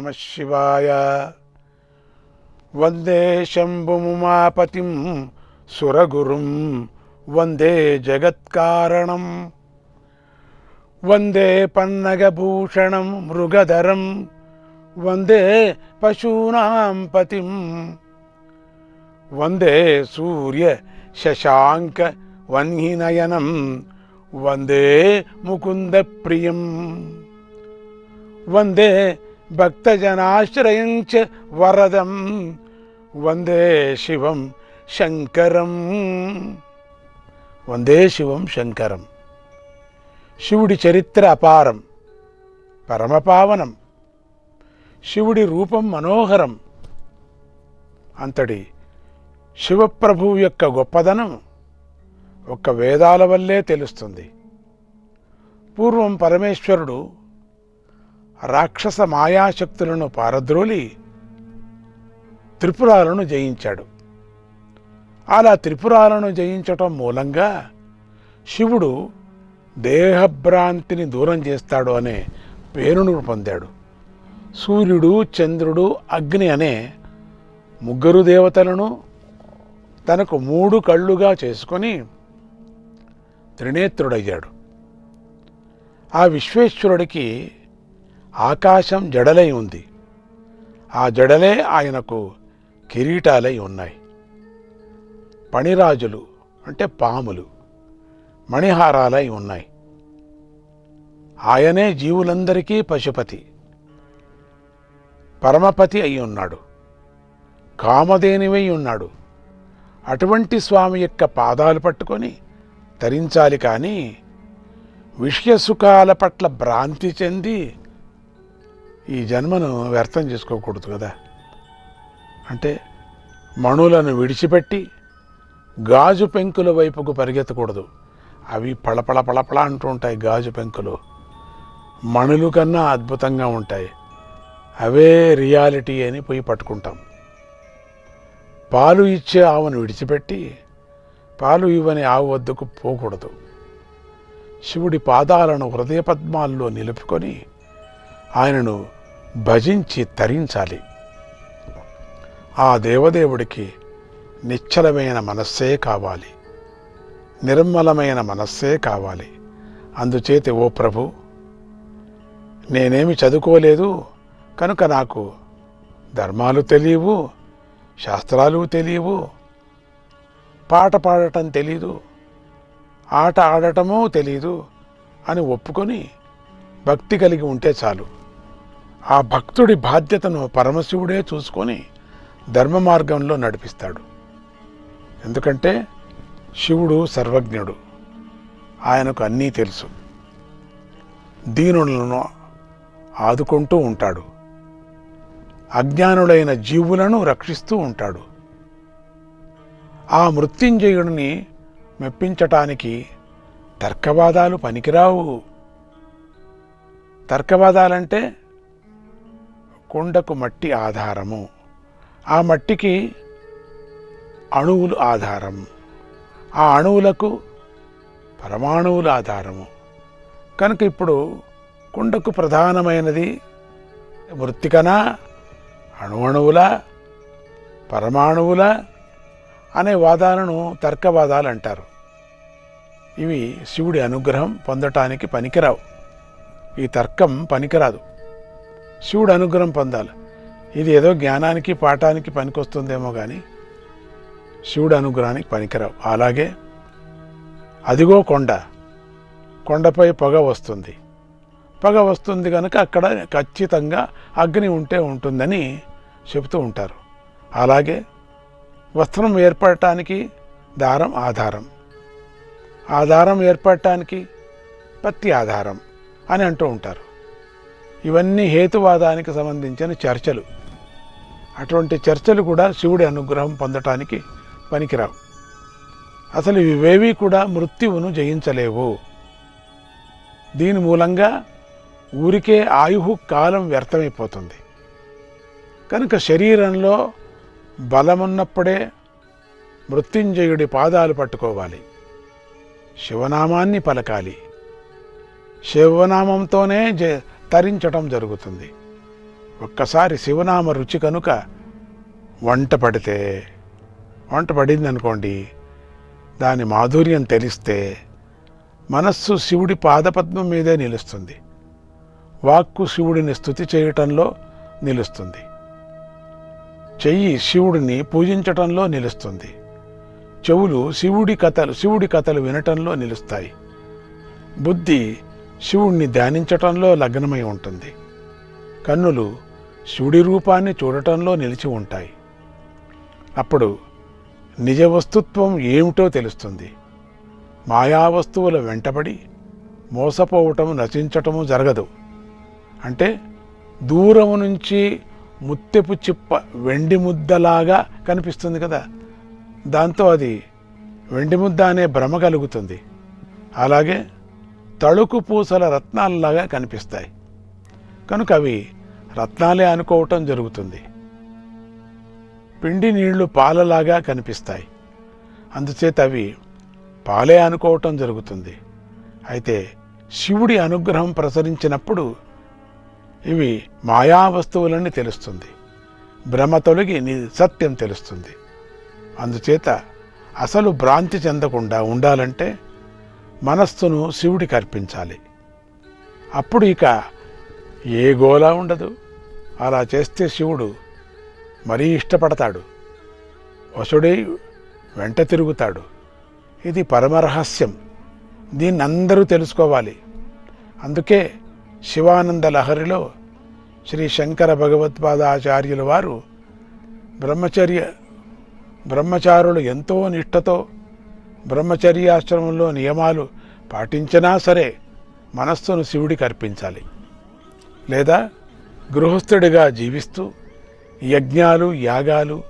నమ శివాయ వందే శంభుముమాపతిం సురగురుం వందే జగత్కారణం వందే పన్నగభూషణం మృగధరం వందే పశూనాం పతిం వందే సూర్య శశాంక వన్హినయనం వందే ముకుంద భక్తజనాశ్రయం చ వరదం. వందే శివం శంకరం. వందే శివం శంకరం. శివుడి చరిత్ర అపారం. పరమపావనం శివుడి రూపం మనోహరం. అంతటి శివప్రభువు యొక్క గొప్పదనం ఒక్క వేదాల వల్లే తెలుస్తుంది. పూర్వం పరమేశ్వరుడు రాక్షస మాయాశక్తులను పారద్రోలి త్రిపురాలను జయించాడు. అలా త్రిపురాలను జయించటం మూలంగా శివుడు దేహభ్రాంతిని దూరం చేస్తాడు అనే పేరును పొందాడు. సూర్యుడు చంద్రుడు అగ్ని అనే ముగ్గురు దేవతలను తనకు మూడు కళ్ళుగా చేసుకొని త్రినేత్రుడయ్యాడు. ఆ విశ్వేశ్వరుడికి ఆకాశం జడలై ఉంది. ఆ జడలే ఆయనకు కిరీటాలై ఉన్నాయి. పణిరాజులు అంటే పాములు మణిహారాలై ఉన్నాయి. ఆయనే జీవులందరికీ పశుపతి పరమపతి అయి ఉన్నాడు. కామధేనివై ఉన్నాడు. అటువంటి స్వామి యొక్క పాదాలు పట్టుకొని తరించాలి కానీ విషయసుఖాల పట్ల భ్రాంతి చెంది ఈ జన్మను వ్యర్థం చేసుకోకూడదు కదా. అంటే మణులను విడిచిపెట్టి గాజు పెంకుల వైపుకు పరిగెత్తకూడదు. అవి పళపళ పళపళ అంటూ ఉంటాయి గాజు పెంకులు. మణులు కన్నా అద్భుతంగా ఉంటాయి. అవే రియాలిటీ అని పోయి పట్టుకుంటాం. పాలు ఇచ్చే ఆవును విడిచిపెట్టి పాలు ఇవ్వని ఆవు వద్దకు పోకూడదు. శివుడి పాదాలను హృదయ పద్మాల్లో నిలుపుకొని ఆయనను భజించి తరించాలి. ఆ దేవదేవుడికి నిశ్చలమైన మనస్సే కావాలి. నిర్మలమైన మనస్సే కావాలి. అందుచేత ఓ ప్రభు నేనేమి చదువుకోలేదు కనుక నాకు ధర్మాలు తెలియవు శాస్త్రాలు తెలియవు పాట పాడటం తెలీదు ఆట ఆడటమూ తెలీదు అని ఒప్పుకొని భక్తి కలిగి ఉంటే చాలు. ఆ భక్తుడి బాధ్యతను పరమశివుడే చూసుకొని ధర్మ మార్గంలో నడిపిస్తాడు. ఎందుకంటే శివుడు సర్వజ్ఞుడు. ఆయనకు అన్నీ తెలుసు. దీనులను ఆదుకుంటూ ఉంటాడు. అజ్ఞానులైన జీవులను రక్షిస్తూ ఉంటాడు. ఆ మృత్యుంజయుడిని మెప్పించటానికి తర్కవాదాలు పనికిరావు. తర్కవాదాలంటే కుండకు మట్టి ఆధారము. ఆ మట్టికి అణువులు ఆధారం. ఆ అణువులకు పరమాణువులు ఆధారము. కనుక ఇప్పుడు కుండకు ప్రధానమైనది మృత్తికనా అణువణువుల పరమాణువుల అనే వాదాలను తర్కవాదాలు అంటారు. ఇవి శివుడి అనుగ్రహం పొందటానికి పనికిరావు. ఈ తర్కం పనికిరాదు. శివుడు అనుగ్రహం పొందాలి. ఇది ఏదో జ్ఞానానికి పాఠానికి పనికొస్తుందేమో కానీ శివుడు అనుగ్రహానికి పనికిరావు. అలాగే అదిగో కొండ. కొండపై పొగ వస్తుంది. పొగ వస్తుంది కనుక అక్కడ ఖచ్చితంగా అగ్ని ఉంటే ఉంటుందని చెబుతూ ఉంటారు. అలాగే వస్త్రం ఏర్పడటానికి దారం ఆధారం. ఆధారం ఏర్పడటానికి పత్తి ఆధారం అని అంటూ ఉంటారు. ఇవన్నీ హేతువాదానికి సంబంధించిన చర్చలు. అటువంటి చర్చలు కూడా శివుడి అనుగ్రహం పొందటానికి పనికిరావు. అసలు ఇవేవి కూడా మృత్యువును జయించలేవు. దీని మూలంగా ఊరికే ఆయుహు కాలం వ్యర్థమైపోతుంది. కనుక శరీరంలో బలమున్నప్పుడే మృత్యుంజయుడి పాదాలు పట్టుకోవాలి. శివనామాన్ని పలకాలి. శివనామంతోనే జ తరించటం జరుగుతుంది. ఒక్కసారి శివనామ రుచి కనుక వంట పడితే వంట పడింది అనుకోండి దాని మాధుర్యం తెలిస్తే మనస్సు శివుడి పాదపద్మం మీదే నిలుస్తుంది. వాక్కు శివుడిని స్థుతి చేయటంలో నిలుస్తుంది. చెయ్యి శివుడిని పూజించటంలో నిలుస్తుంది. చెవులు శివుడి కథలు శివుడి కథలు వినటంలో నిలుస్తాయి. బుద్ధి శివుణ్ణి ధ్యానించటంలో లగ్నమై ఉంటుంది. కన్నులు శివుడి రూపాన్ని చూడటంలో నిలిచి ఉంటాయి. అప్పుడు నిజ వస్తుత్వం ఏమిటో తెలుస్తుంది. మాయా వస్తువుల వెంటబడి మోసపోవటము నశించటము జరగదు. అంటే దూరము నుంచి ముత్తెపు చిప్ప వెండి ముద్దలాగా కనిపిస్తుంది కదా. దాంతో అది వెండి ముద్ద అనే భ్రమ కలుగుతుంది. అలాగే తళుకు పూసల రత్నాలలాగా కనిపిస్తాయి. కనుక అవి రత్నాలే అనుకోవటం జరుగుతుంది. పిండి నీళ్ళు పాలలాగా కనిపిస్తాయి. అందుచేత అవి పాలే అనుకోవటం జరుగుతుంది. అయితే శివుడి అనుగ్రహం ప్రసరించినప్పుడు ఇవి మాయా వస్తువులని తెలుస్తుంది. భ్రమ తొలగి సత్యం తెలుస్తుంది. అందుచేత అసలు భ్రాంతి చెందకుండా ఉండాలంటే మనస్సును శివుడికి అర్పించాలి. అప్పుడు ఇక ఏ గోలా ఉండదు. అలా చేస్తే శివుడు మరీ ఇష్టపడతాడు. వసుడై వెంట తిరుగుతాడు. ఇది పరమరహస్యం దీన్ని అందరూ తెలుసుకోవాలి. అందుకే శివానంద లహరిలో శ్రీ శంకర భగవత్పాదాచార్యుల వారు బ్రహ్మచర్య బ్రహ్మచారులు ఎంతో నిష్టతో బ్రహ్మచర్యాశ్రమంలో నియమాలు పాటించినా సరే మనస్సును శివుడికి అర్పించాలి. లేదా గృహస్థుడిగా జీవిస్తూ యజ్ఞాలు యాగాలు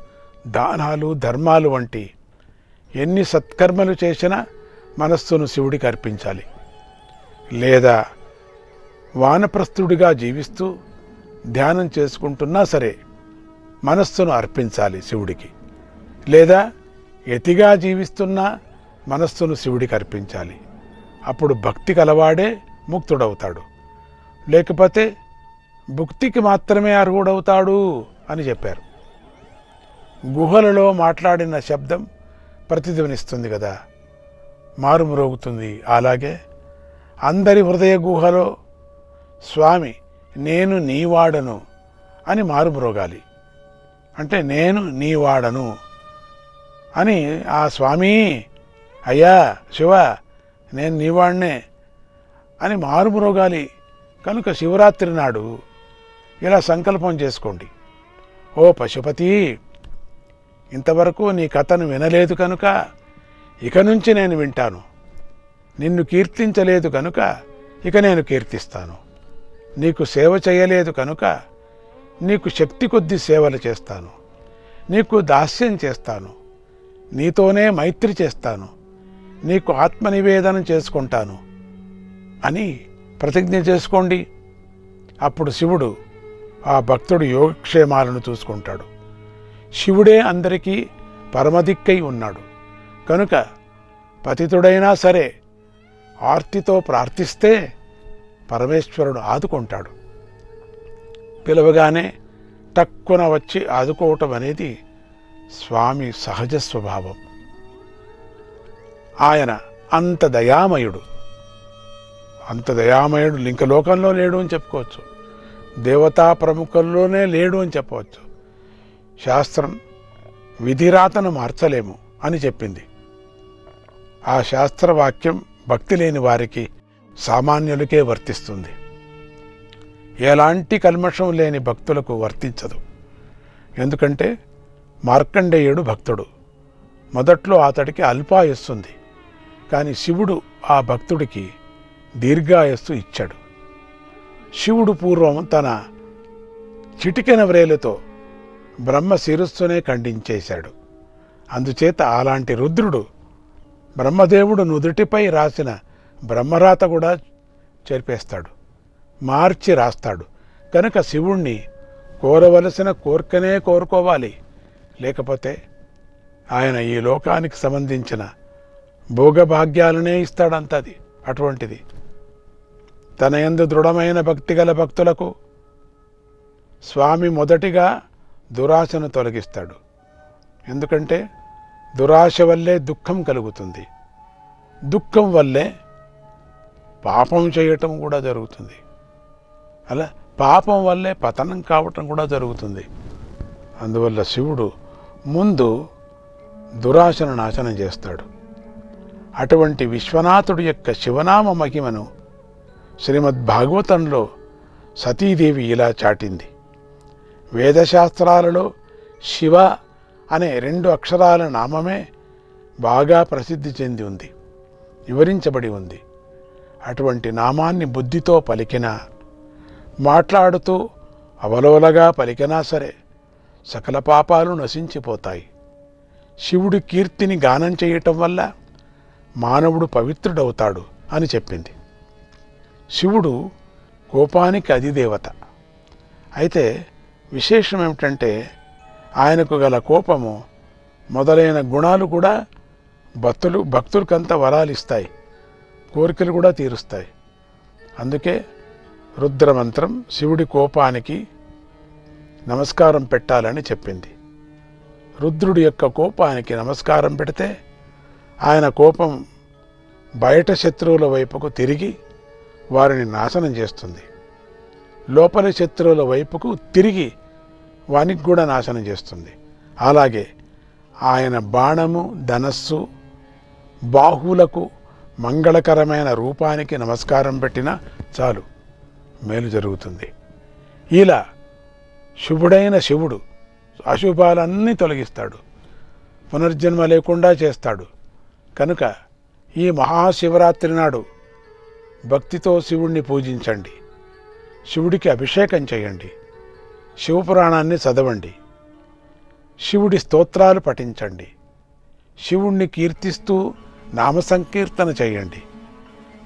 దానాలు ధర్మాలు వంటి ఎన్ని సత్కర్మలు చేసినా మనస్సును శివుడికి అర్పించాలి. లేదా వానప్రస్థుడిగా జీవిస్తూ ధ్యానం చేసుకుంటున్నా సరే మనస్సును అర్పించాలి శివుడికి. లేదా యతిగా జీవిస్తున్నా మనస్సును శివుడికి అర్పించాలి. అప్పుడు భక్తి కలవాడే ముక్తుడవుతాడు. లేకపోతే భుక్తికి మాత్రమే అర్హుడవుతాడు అని చెప్పారు. గుహలలో మాట్లాడిన శబ్దం ప్రతిధ్వనిస్తుంది కదా. మారుమ్రోగుతుంది. అలాగే అందరి హృదయ గుహలో స్వామి నేను నీవాడను అని మారుమ్రోగాలి. అంటే నేను నీవాడను అని ఆ స్వామి అయ్యా శివ నేను నీవాణ్ణే అని మారుమురోగాలి. కనుక శివరాత్రి నాడు ఇలా సంకల్పం చేసుకోండి. ఓ పశుపతి ఇంతవరకు నీ కథను వినలేదు కనుక ఇక నుంచి నేను వింటాను. నిన్ను కీర్తించలేదు కనుక ఇక నేను కీర్తిస్తాను. నీకు సేవ చేయలేదు కనుక నీకు శక్తి కొద్ది సేవలు చేస్తాను. నీకు దాస్యం చేస్తాను. నీతోనే మైత్రి చేస్తాను. నీకు ఆత్మ నివేదనం చేసుకుంటాను అని ప్రతిజ్ఞ చేసుకోండి. అప్పుడు శివుడు ఆ భక్తుడు యోగక్షేమాలను చూసుకుంటాడు. శివుడే అందరికీ పరమదిక్కై ఉన్నాడు. కనుక పతితుడైనా సరే ఆర్తితో ప్రార్థిస్తే పరమేశ్వరుడు ఆదుకుంటాడు. పిలవగానే టక్కున వచ్చి ఆదుకోవటం అనేది స్వామి సహజ స్వభావం. ఆయన అంత దయామయుడు అంత దయామయుడు లింక లోకంలో లేడు అని చెప్పుకోవచ్చు. దేవతా ప్రముఖుల్లోనే లేడు అని చెప్పవచ్చు. శాస్త్రం విధిరాతను మార్చలేము అని చెప్పింది. ఆ శాస్త్రవాక్యం భక్తి లేని వారికి సామాన్యులకే వర్తిస్తుంది. ఎలాంటి కల్మషం లేని భక్తులకు వర్తించదు. ఎందుకంటే మార్కండేయుడు భక్తుడు. మొదట్లో అతడికి అల్పాయస్సుంది కానీ శివుడు ఆ భక్తుడికి దీర్ఘాయస్సు ఇచ్చాడు. శివుడు పూర్వం తన చిటికెన వ్రేలుతో బ్రహ్మ శిరస్సునే ఖండించేశాడు. అందుచేత అలాంటి రుద్రుడు బ్రహ్మదేవుడు నుదుటిపై రాసిన బ్రహ్మరాత కూడా చేర్పేస్తాడు. మార్చి రాస్తాడు. కనుక శివుణ్ణి కోరవలసిన కోర్కనే కోరుకోవాలి. లేకపోతే ఆయన ఈ లోకానికి సంబంధించిన భోగభాగ్యాలనే ఇస్తాడంతది అటువంటిది. తన ఎందు దృఢమైన భక్తి గల భక్తులకు స్వామి మొదటిగా దురాశను తొలగిస్తాడు. ఎందుకంటే దురాశ వల్లే దుఃఖం కలుగుతుంది. దుఃఖం వల్లే పాపం చేయటం కూడా జరుగుతుంది. అలా పాపం వల్లే పతనం కావటం కూడా జరుగుతుంది. అందువల్ల శివుడు ముందు దురాశను నాశనం చేస్తాడు. అటువంటి విశ్వనాథుడి యొక్క శివనామ మహిమను శ్రీమద్ భాగవతంలో సతీదేవి ఇలా చాటింది. వేదశాస్త్రాలలో శివ అనే రెండు అక్షరాల నామమే బాగా ప్రసిద్ధి చెంది ఉంది వివరించబడి ఉంది. అటువంటి నామాన్ని బుద్ధితో పలికినా మాట్లాడుతూ అవలోలగా పలికినా సరే సకల పాపాలు నశించిపోతాయి. శివుడి కీర్తిని గానం చేయటం వల్ల మానవుడు పవిత్రుడవుతాడు అని చెప్పింది. శివుడు కోపానికి అధిదేవత. అయితే విశేషం ఏమిటంటే ఆయనకు గల కోపము మొదలైన గుణాలు కూడా భక్తులు భక్తులకంత వరాలు ఇస్తాయి కోరికలు కూడా తీరుస్తాయి. అందుకే రుద్రమంత్రం శివుడి కోపానికి నమస్కారం పెట్టాలని చెప్పింది. రుద్రుడి యొక్క కోపానికి నమస్కారం పెడితే ఆయన కోపం బయట శత్రువుల వైపుకు తిరిగి వారిని నాశనం చేస్తుంది. లోపలి శత్రువుల వైపుకు తిరిగి వానికి కూడా నాశనం చేస్తుంది. అలాగే ఆయన బాణము ధనస్సు బాహువులకు మంగళకరమైన రూపానికి నమస్కారం పెట్టినా చాలు మేలు జరుగుతుంది. ఇలా శుభుడైన శివుడు అశుభాలన్నీ తొలగిస్తాడు. పునర్జన్మ లేకుండా చేస్తాడు. కనుక ఈ మహాశివరాత్రి నాడు భక్తితో శివుణ్ణి పూజించండి. శివుడికి అభిషేకం చేయండి. శివపురాణాన్ని చదవండి. శివుడి స్తోత్రాలు పఠించండి. శివుణ్ణి కీర్తిస్తూ నామ సంకీర్తన చేయండి.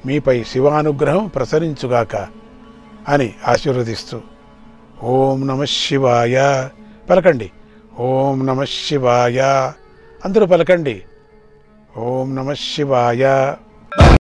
మీపై శివానుగ్రహం ప్రసరించుగాక అని ఆశీర్వదిస్తూ ఓం నమ శివాయ. పలకండి. ఓం నమ శివాయ. అందరూ పలకండి. ओम नमः शिवाय।